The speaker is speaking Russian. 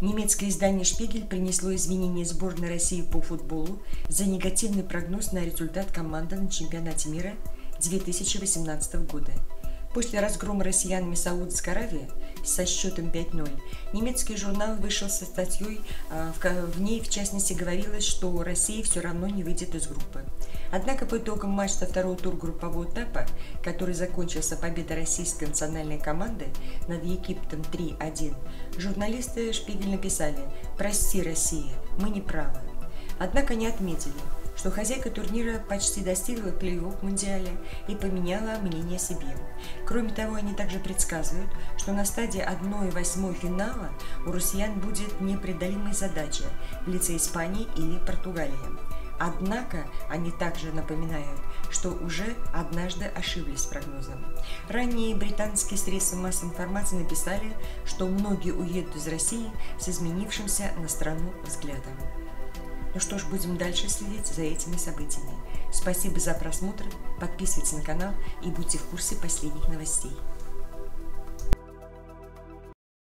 Немецкое издание «Шпигель» принесло извинения сборной России по футболу за негативный прогноз на результат команды на чемпионате мира 2018 года. После разгрома россиянами Саудовской Аравии со счетом 5-0, немецкий журнал вышел со статьей, а, в ней в частности говорилось, что Россия все равно не выйдет из группы. Однако по итогам матча второго тура группового этапа, который закончился победой российской национальной команды над Египтом 3-1, журналисты Шпигель написали «Прости, Россия, мы не правы». Однако они отметили – что хозяйка турнира почти достигла плей-офф Мундиаля и поменяла мнение о себе. Кроме того, они также предсказывают, что на стадии 1-8 финала у россиян будет непреодолимая задача в лице Испании или Португалии. Однако они также напоминают, что уже однажды ошиблись с прогнозом. Ранее британские средства массовой информации написали, что многие уедут из России с изменившимся на страну взглядом. Ну что ж, будем дальше следить за этими событиями. Спасибо за просмотр, подписывайтесь на канал и будьте в курсе последних новостей.